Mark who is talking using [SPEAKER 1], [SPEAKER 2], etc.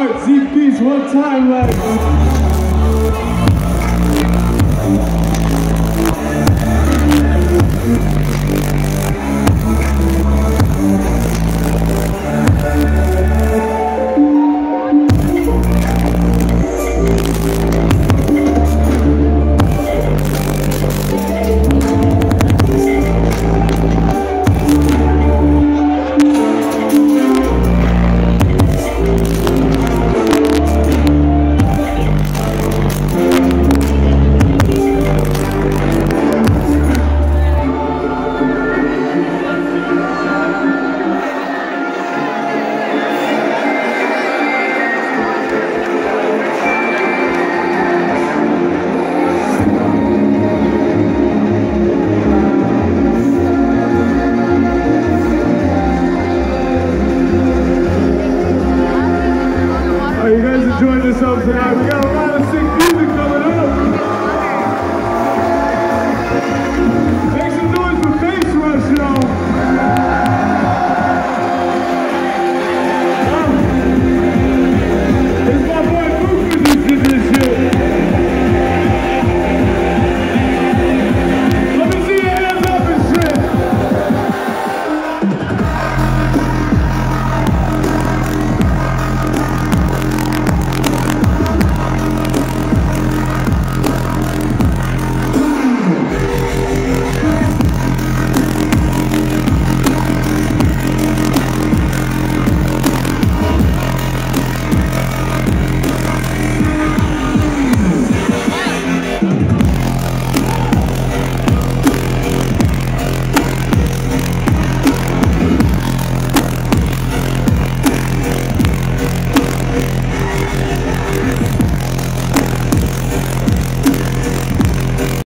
[SPEAKER 1] hearts in peace one time, like. joining us up tonight. We got a lot of sick music coming up.